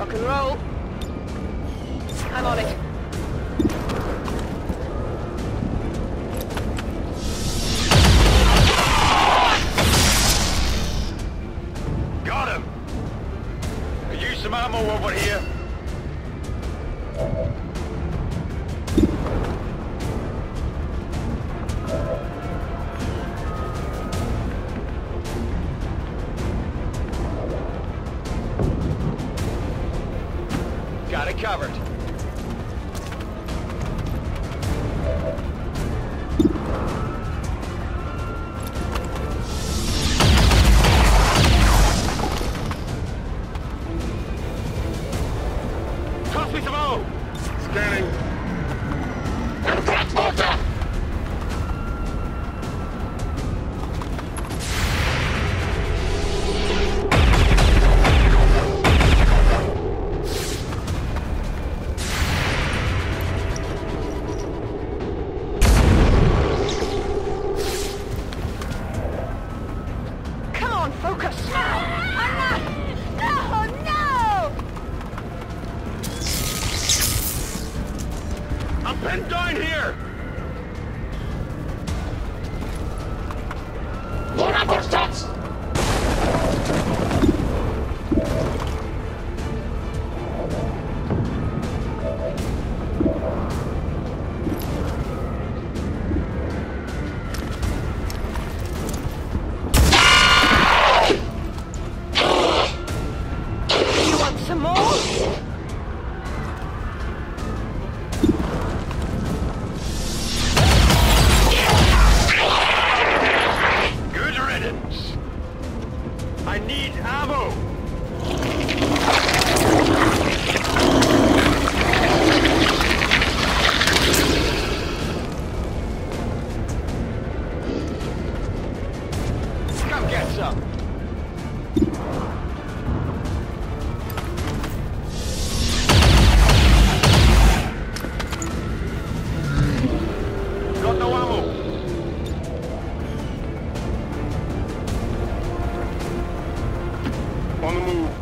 Rock and roll. I'm on it. Covered. Toss me some ammo! Scanning. On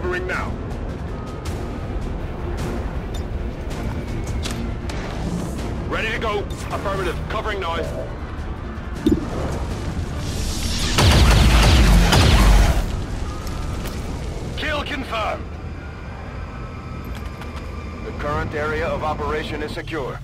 Covering now. Ready to go. Affirmative. Covering now. Kill confirmed. The current area of operation is secure.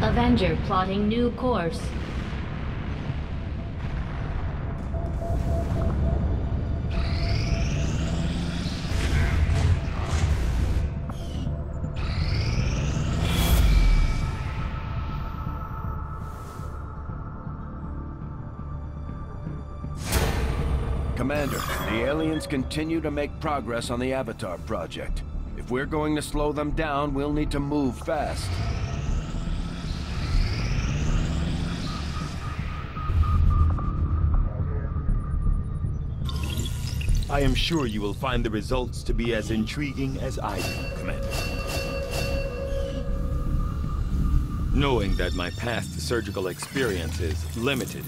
Avenger plotting new course. Commander, the aliens continue to make progress on the Avatar project. If we're going to slow them down, we'll need to move fast. I am sure you will find the results to be as intriguing as I do, Commander. Knowing that my past surgical experience is limited,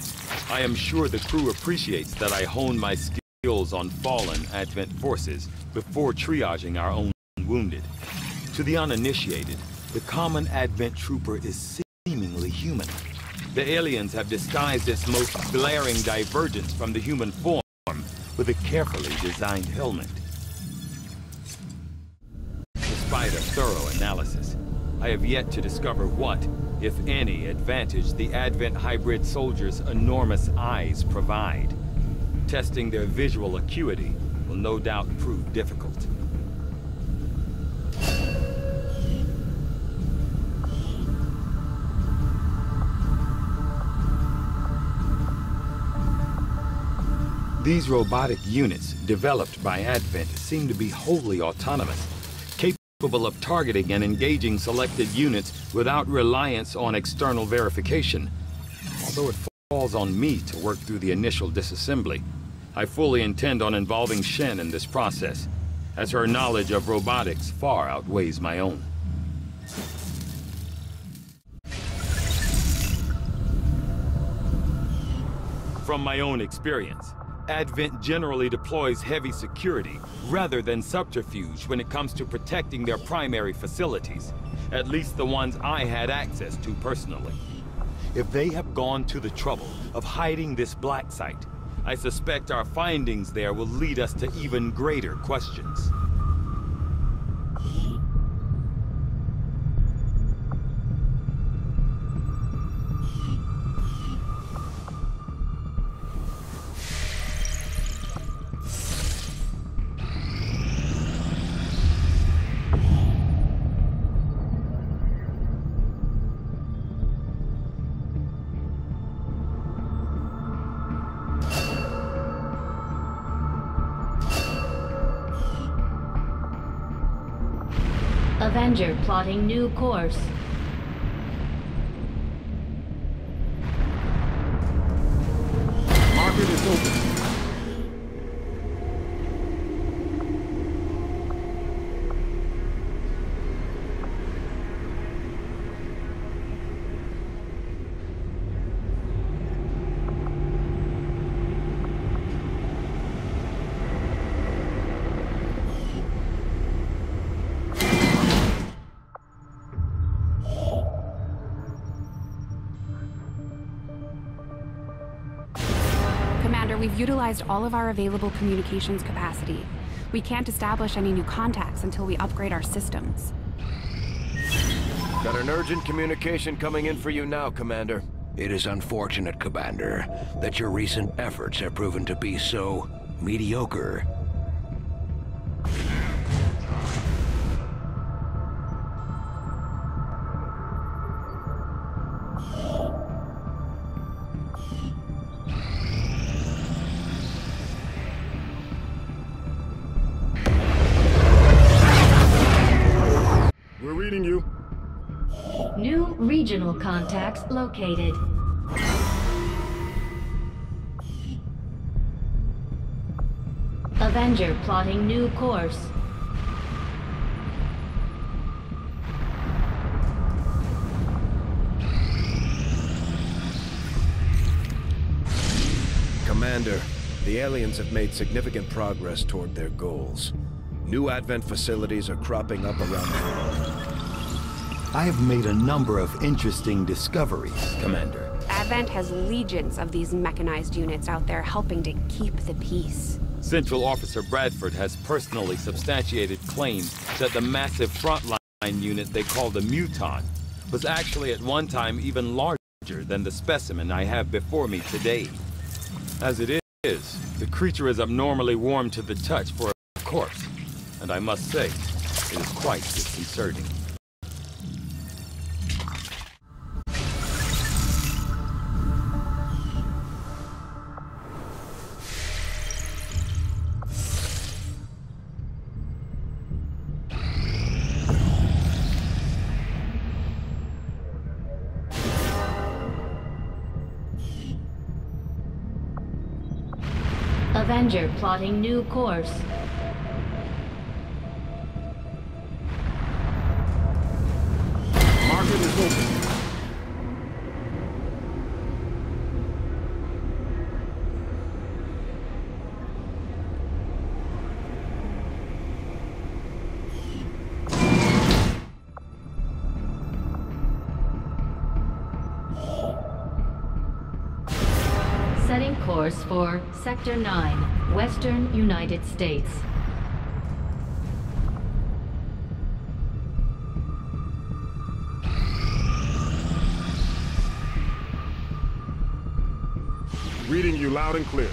I am sure the crew appreciates that I hone my skills on fallen Advent forces before triaging our own wounded. To the uninitiated, the common Advent trooper is seemingly human. The aliens have disguised its most glaring divergence from the human form with a carefully designed helmet. Despite a thorough analysis, I have yet to discover what, if any, advantage the Advent hybrid soldiers' enormous eyes provide. Testing their visual acuity will no doubt prove difficult. These robotic units, developed by Advent, seem to be wholly autonomous, capable of targeting and engaging selected units without reliance on external verification. Although it falls on me to work through the initial disassembly, I fully intend on involving Shen in this process, as her knowledge of robotics far outweighs my own. From my own experience, Advent generally deploys heavy security rather than subterfuge when it comes to protecting their primary facilities, at least the ones I had access to personally. If they have gone to the trouble of hiding this black site, I suspect our findings there will lead us to even greater questions. Avenger plotting new course. Utilized all of our available communications capacity. We can't establish any new contacts until we upgrade our systems. Got an urgent communication coming in for you now, Commander. It is unfortunate, Commander, that your recent efforts have proven to be so mediocre. Regional contacts located. Avenger plotting new course. Commander, the aliens have made significant progress toward their goals. New Advent facilities are cropping up around the world. I have made a number of interesting discoveries, Commander. Advent has legions of these mechanized units out there helping to keep the peace. Central Officer Bradford has personally substantiated claims that the massive frontline unit they call the Muton was actually at one time even larger than the specimen I have before me today. As it is, the creature is abnormally warm to the touch for a corpse, and I must say, it is quite disconcerting. Avenger plotting new course. Market is open. Course for Sector 9, Western United States. Reading you loud and clear.